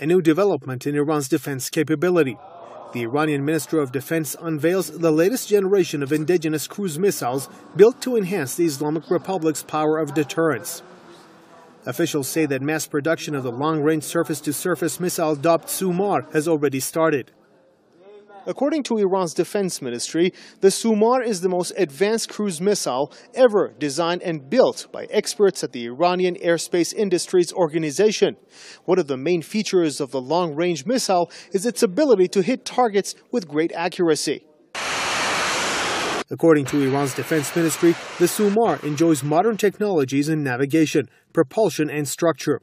a new development in Iran's defense capability. The Iranian Minister of Defense unveils the latest generation of indigenous cruise missiles built to enhance the Islamic Republic's power of deterrence. Officials say that mass production of the long-range surface-to-surface missile dubbed Sumar has already started. According to Iran's defense ministry, the Sumar is the most advanced cruise missile ever designed and built by experts at the Iranian Aerospace Industries Organization. One of the main features of the long-range missile is its ability to hit targets with great accuracy. According to Iran's defense ministry, the Sumar enjoys modern technologies in navigation, propulsion, and structure.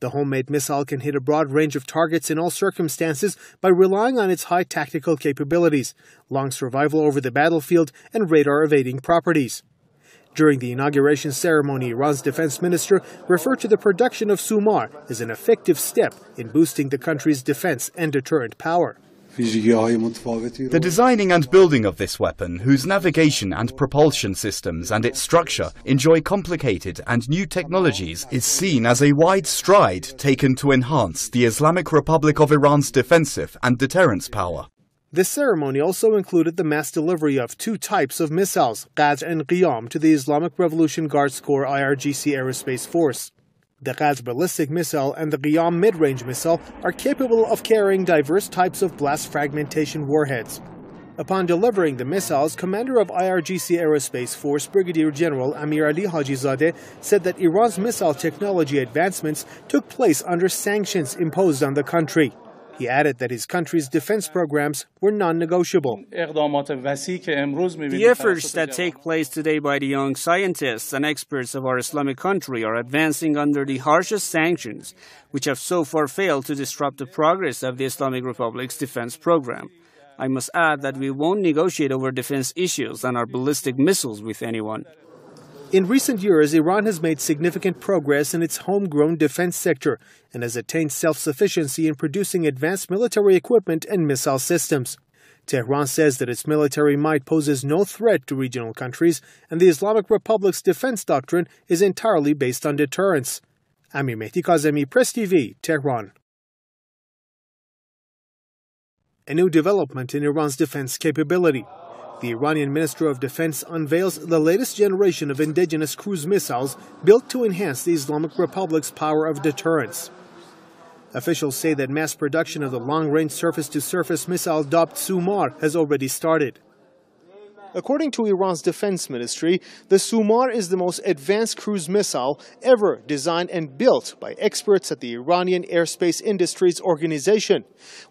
The homemade missile can hit a broad range of targets in all circumstances by relying on its high tactical capabilities, long survival over the battlefield, and radar evading properties. During the inauguration ceremony, Iran's defense minister referred to the production of Sumar as an effective step in boosting the country's defense and deterrent power. The designing and building of this weapon, whose navigation and propulsion systems and its structure enjoy complicated and new technologies, is seen as a wide stride taken to enhance the Islamic Republic of Iran's defensive and deterrence power. This ceremony also included the mass delivery of two types of missiles, Qadr and Qiyam, to the Islamic Revolution Guards Corps IRGC Aerospace Force. The Qadr ballistic missile and the Qiyam mid-range missile are capable of carrying diverse types of blast fragmentation warheads. Upon delivering the missiles, commander of IRGC Aerospace Force Brigadier General Amir Ali Hajizadeh said that Iran's missile technology advancements took place under sanctions imposed on the country. He added that his country's defense programs were non-negotiable. The efforts that take place today by the young scientists and experts of our Islamic country are advancing under the harshest sanctions, which have so far failed to disrupt the progress of the Islamic Republic's defense program. I must add that we won't negotiate over defense issues and our ballistic missiles with anyone. In recent years, Iran has made significant progress in its homegrown defense sector and has attained self-sufficiency in producing advanced military equipment and missile systems. Tehran says that its military might poses no threat to regional countries, and the Islamic Republic's defense doctrine is entirely based on deterrence. Amir Mehdi Kazemi, Press TV, Tehran. A new development in Iran's defense capability. The Iranian Minister of Defense unveils the latest generation of indigenous cruise missiles built to enhance the Islamic Republic's power of deterrence. Officials say that mass production of the long-range surface-to-surface missile dubbed Sumar has already started. According to Iran's defense ministry, the Sumar is the most advanced cruise missile ever designed and built by experts at the Iranian Aerospace Industries Organization.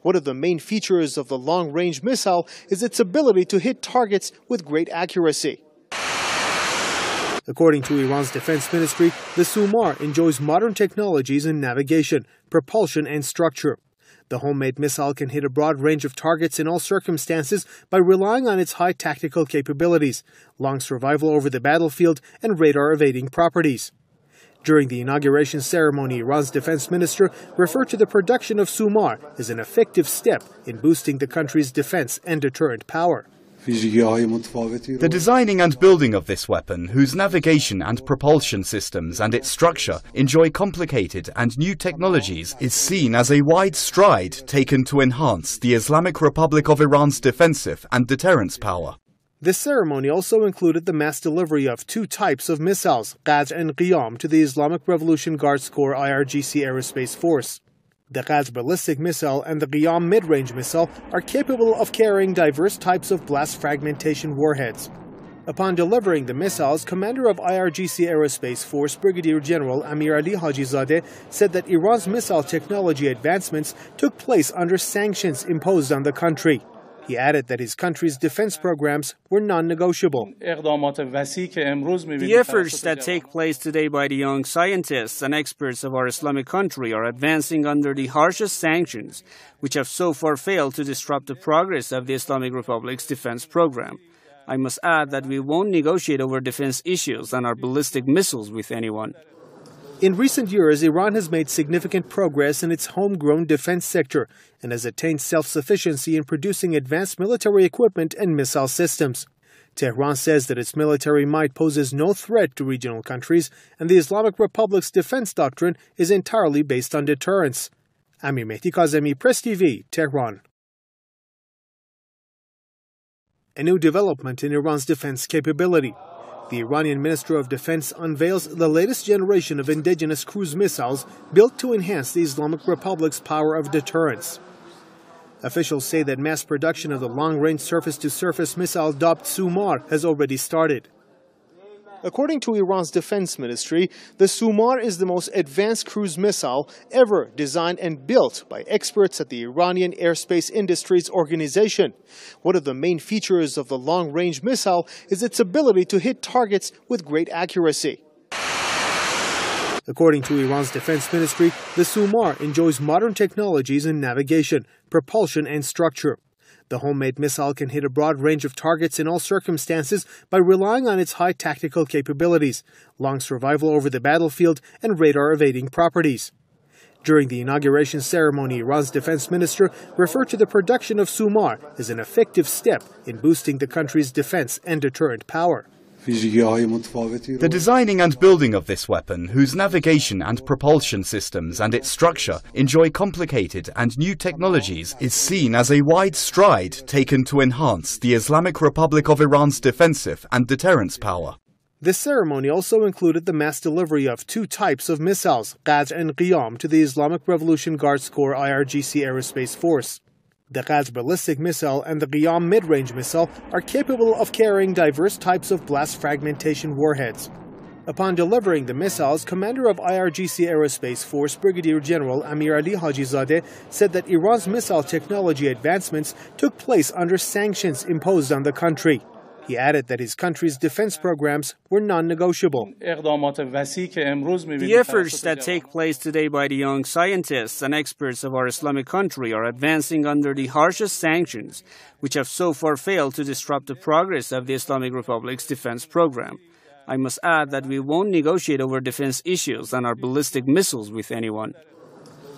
One of the main features of the long-range missile is its ability to hit targets with great accuracy. According to Iran's defense ministry, the Sumar enjoys modern technologies in navigation, propulsion, and structure. The homemade missile can hit a broad range of targets in all circumstances by relying on its high tactical capabilities, long survival over the battlefield, and radar evading properties. During the inauguration ceremony, Iran's defense minister referred to the production of Sumar as an effective step in boosting the country's defense and deterrent power. The designing and building of this weapon, whose navigation and propulsion systems and its structure enjoy complicated and new technologies, is seen as a wide stride taken to enhance the Islamic Republic of Iran's defensive and deterrence power. This ceremony also included the mass delivery of two types of missiles, Qadr and Qiyam, to the Islamic Revolution Guards Corps IRGC Aerospace Force. The Qadr ballistic missile and the Qiyam mid-range missile are capable of carrying diverse types of blast fragmentation warheads. Upon delivering the missiles, commander of IRGC Aerospace Force Brigadier General Amir Ali Hajizadeh said that Iran's missile technology advancements took place under sanctions imposed on the country. He added that his country's defense programs were non-negotiable. The efforts that take place today by the young scientists and experts of our Islamic country are advancing under the harshest sanctions, which have so far failed to disrupt the progress of the Islamic Republic's defense program. I must add that we won't negotiate over defense issues and our ballistic missiles with anyone. In recent years, Iran has made significant progress in its homegrown defense sector and has attained self-sufficiency in producing advanced military equipment and missile systems. Tehran says that its military might poses no threat to regional countries, and the Islamic Republic's defense doctrine is entirely based on deterrence. Amir Mehdi Kazemi, Press TV, Tehran. A new development in Iran's defense capability. The Iranian Minister of Defense unveils the latest generation of indigenous cruise missiles built to enhance the Islamic Republic's power of deterrence. Officials say that mass production of the long-range surface-to-surface missile dubbed Sumar has already started. According to Iran's defense ministry, the Sumar is the most advanced cruise missile ever designed and built by experts at the Iranian Aerospace Industries Organization. One of the main features of the long-range missile is its ability to hit targets with great accuracy. According to Iran's defense ministry, the Sumar enjoys modern technologies in navigation, propulsion, and structure. The homemade missile can hit a broad range of targets in all circumstances by relying on its high tactical capabilities, long survival over the battlefield, and radar evading properties. During the inauguration ceremony, Iran's defense minister referred to the production of Sumar as an effective step in boosting the country's defense and deterrent power. The designing and building of this weapon, whose navigation and propulsion systems and its structure enjoy complicated and new technologies, is seen as a wide stride taken to enhance the Islamic Republic of Iran's defensive and deterrence power. This ceremony also included the mass delivery of two types of missiles, Qadr and Qiyam, to the Islamic Revolution Guards Corps IRGC Aerospace Force. The Qadr ballistic missile and the Qiyam mid-range missile are capable of carrying diverse types of blast fragmentation warheads. Upon delivering the missiles, commander of IRGC Aerospace Force Brigadier General Amir Ali Hajizadeh said that Iran's missile technology advancements took place under sanctions imposed on the country. He added that his country's defense programs were non-negotiable. The efforts that take place today by the young scientists and experts of our Islamic country are advancing under the harshest sanctions, which have so far failed to disrupt the progress of the Islamic Republic's defense program. I must add that we won't negotiate over defense issues and our ballistic missiles with anyone.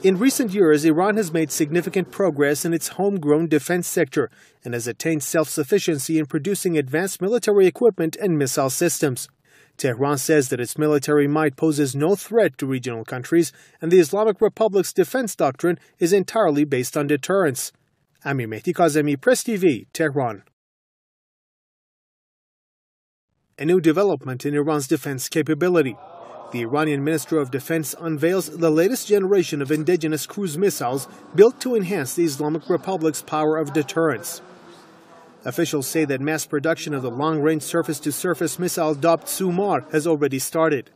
In recent years, Iran has made significant progress in its homegrown defense sector and has attained self-sufficiency in producing advanced military equipment and missile systems. Tehran says that its military might poses no threat to regional countries, and the Islamic Republic's defense doctrine is entirely based on deterrence. Amir Mehdi Kazemi, Press TV, Tehran. A new development in Iran's defense capability. The Iranian Minister of Defense unveils the latest generation of indigenous cruise missiles built to enhance the Islamic Republic's power of deterrence. Officials say that mass production of the long-range surface-to-surface missile dubbed Sumar has already started.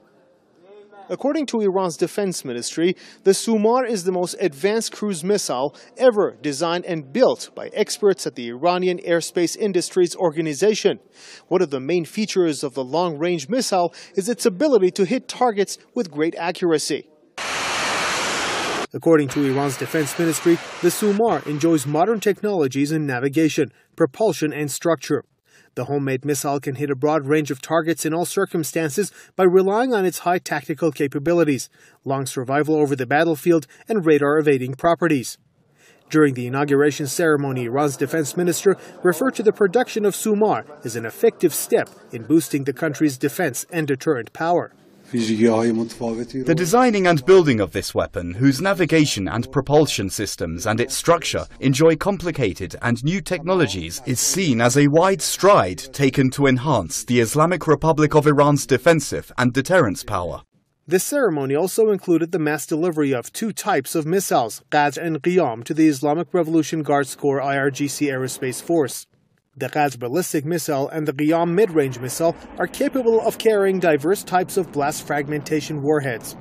According to Iran's defense ministry, the Sumar is the most advanced cruise missile ever designed and built by experts at the Iranian Aerospace Industries Organization. One of the main features of the long-range missile is its ability to hit targets with great accuracy. According to Iran's defense ministry, the Sumar enjoys modern technologies in navigation, propulsion, and structure. The homemade missile can hit a broad range of targets in all circumstances by relying on its high tactical capabilities, long survival over the battlefield, and radar evading properties. During the inauguration ceremony, Iran's defense minister referred to the production of Sumar as an effective step in boosting the country's defense and deterrent power. The designing and building of this weapon, whose navigation and propulsion systems and its structure enjoy complicated and new technologies, is seen as a wide stride taken to enhance the Islamic Republic of Iran's defensive and deterrence power. This ceremony also included the mass delivery of two types of missiles, Qadr and Qiyam, to the Islamic Revolution Guards Corps IRGC Aerospace Force. The Qadr ballistic missile and the Qiyam mid-range missile are capable of carrying diverse types of blast fragmentation warheads.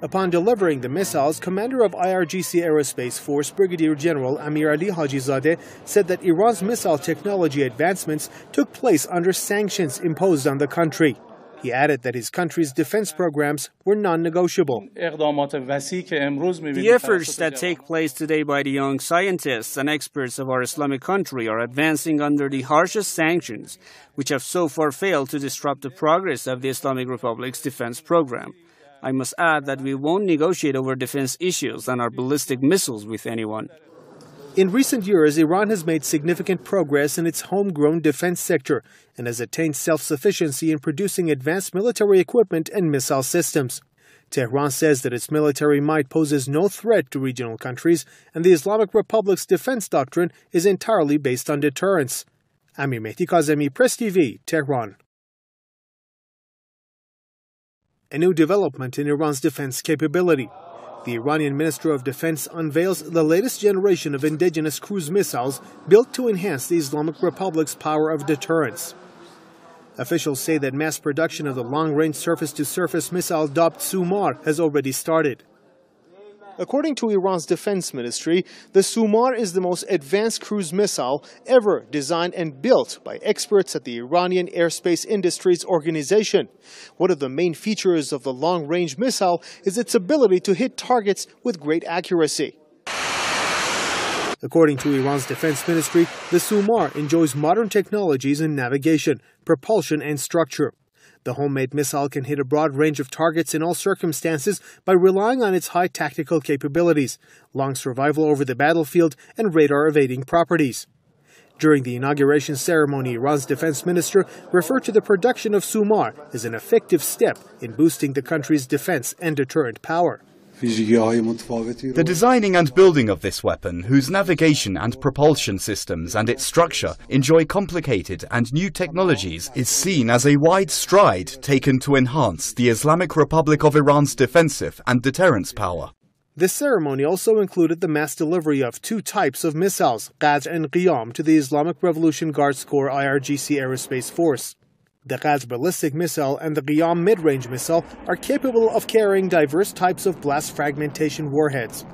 Upon delivering the missiles, commander of IRGC Aerospace Force Brigadier General Amir Ali Hajizadeh said that Iran's missile technology advancements took place under sanctions imposed on the country. He added that his country's defense programs were non-negotiable. The efforts that take place today by the young scientists and experts of our Islamic country are advancing under the harshest sanctions, which have so far failed to disrupt the progress of the Islamic Republic's defense program. I must add that we won't negotiate over defense issues and our ballistic missiles with anyone. In recent years, Iran has made significant progress in its homegrown defense sector and has attained self-sufficiency in producing advanced military equipment and missile systems. Tehran says that its military might poses no threat to regional countries, and the Islamic Republic's defense doctrine is entirely based on deterrence. Amir Mehdi Kazemi, Press TV, Tehran. A new development in Iran's defense capability. The Iranian Minister of Defense unveils the latest generation of indigenous cruise missiles built to enhance the Islamic Republic's power of deterrence. Officials say that mass production of the long-range surface-to-surface missile dubbed Sumar has already started. According to Iran's defense ministry, the Sumar is the most advanced cruise missile ever designed and built by experts at the Iranian Aerospace Industries Organization. One of the main features of the long-range missile is its ability to hit targets with great accuracy. According to Iran's defense ministry, the Sumar enjoys modern technologies in navigation, propulsion, and structure. The homemade missile can hit a broad range of targets in all circumstances by relying on its high tactical capabilities, long survival over the battlefield, and radar evading properties. During the inauguration ceremony, Iran's defense minister referred to the production of Sumar as an effective step in boosting the country's defense and deterrent power. The designing and building of this weapon, whose navigation and propulsion systems and its structure enjoy complicated and new technologies, is seen as a wide stride taken to enhance the Islamic Republic of Iran's defensive and deterrence power. This ceremony also included the mass delivery of two types of missiles, Qadr and Qiyam, to the Islamic Revolution Guards Corps IRGC Aerospace Force. The Qadr ballistic missile and the Qiyam mid-range missile are capable of carrying diverse types of blast fragmentation warheads.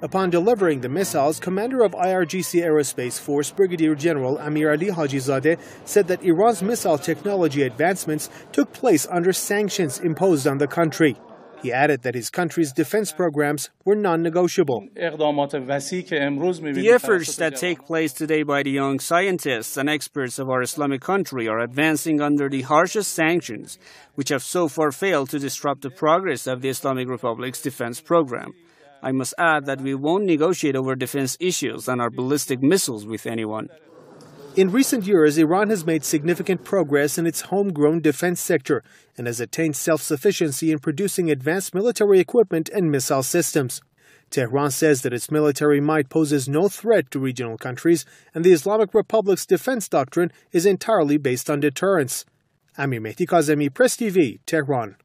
Upon delivering the missiles, commander of IRGC Aerospace Force Brigadier General Amir Ali Hajizadeh said that Iran's missile technology advancements took place under sanctions imposed on the country. He added that his country's defense programs were non-negotiable. The efforts that take place today by the young scientists and experts of our Islamic country are advancing under the harshest sanctions, which have so far failed to disrupt the progress of the Islamic Republic's defense program. I must add that we won't negotiate over defense issues and our ballistic missiles with anyone. In recent years, Iran has made significant progress in its homegrown defense sector and has attained self-sufficiency in producing advanced military equipment and missile systems. Tehran says that its military might poses no threat to regional countries, and the Islamic Republic's defense doctrine is entirely based on deterrence. Amir Mehdi Kazemi, Press TV, Tehran.